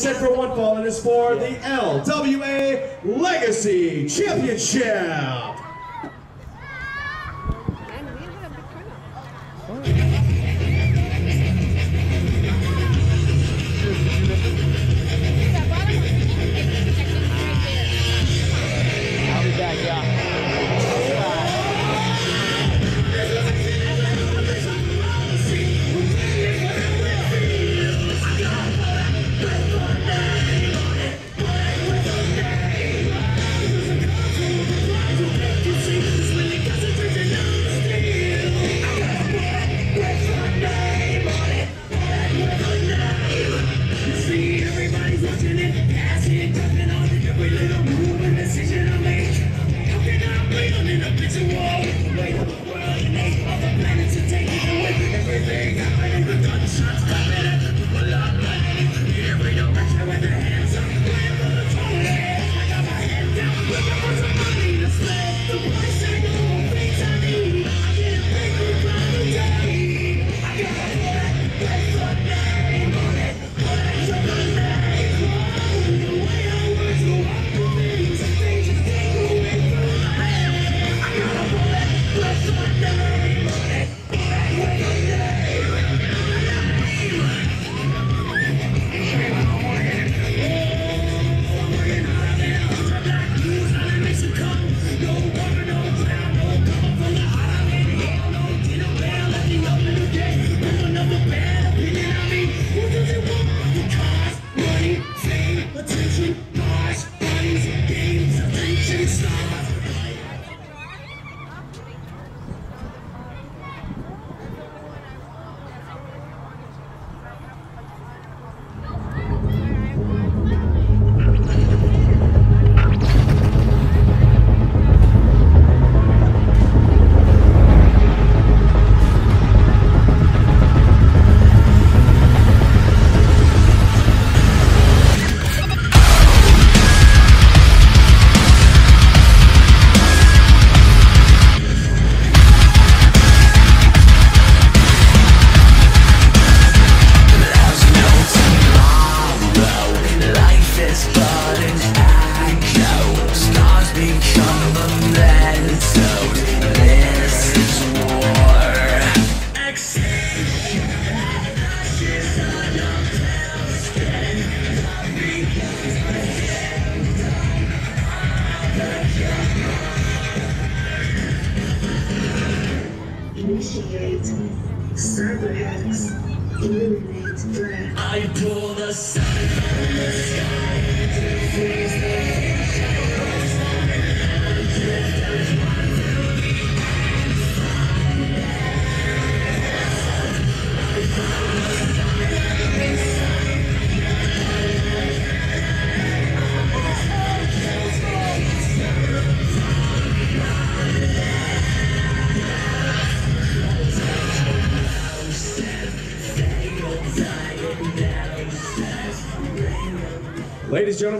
Set for one fall and is for the LWA Legacy Championship.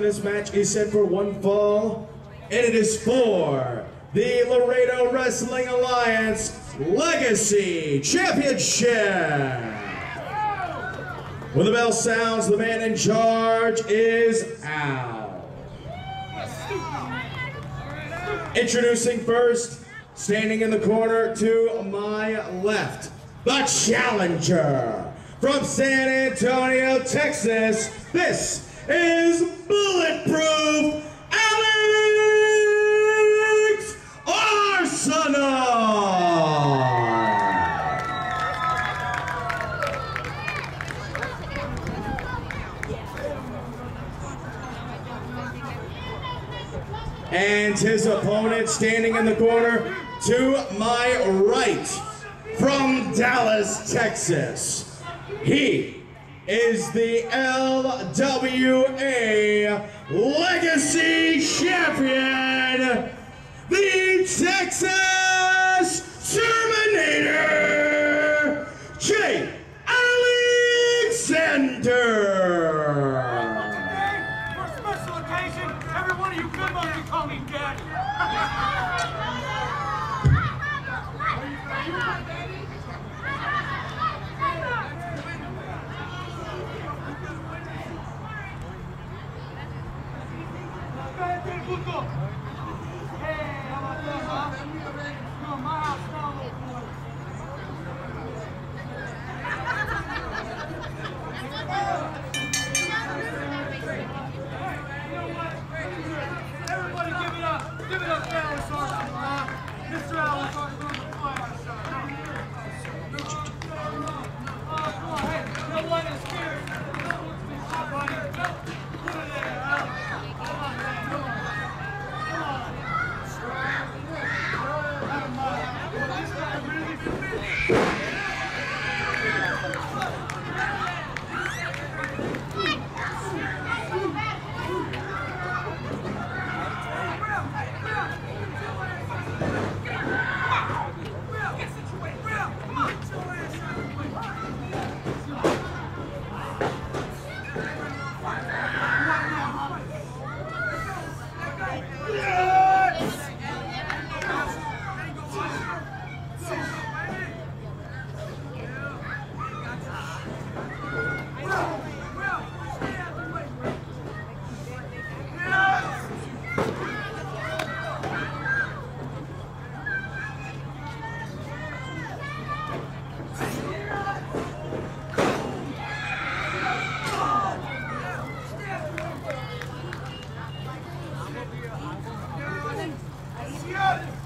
This match is set for one fall, and it is for the Laredo Wrestling Alliance Legacy Championship. When the bell sounds, the man in charge is Al. Introducing first, standing in the corner to my left, the challenger from San Antonio, Texas. This is Bulletproof Alex Arsenal. And his opponent standing in the corner to my right from Dallas, Texas. He is the LWA Legacy puto! Hey,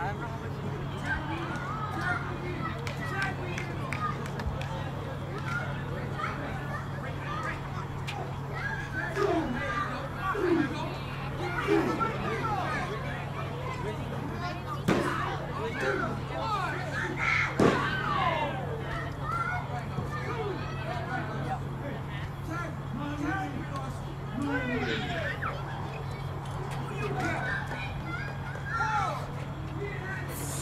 I'm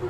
Hey,